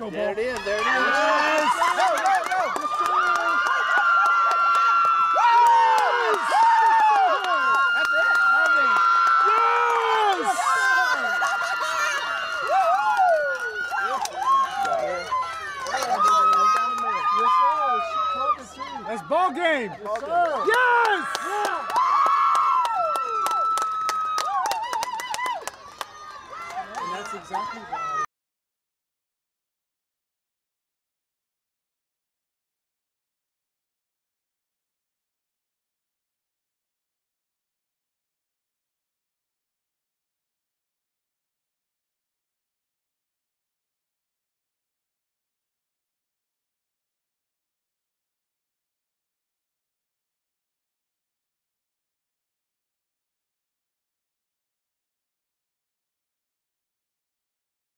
go, There ball. it is. There it is. Yes! Go, go, go. That's it. Yes! Yes, That's ball game. Yes, yes! Yeah. And that's exactly why.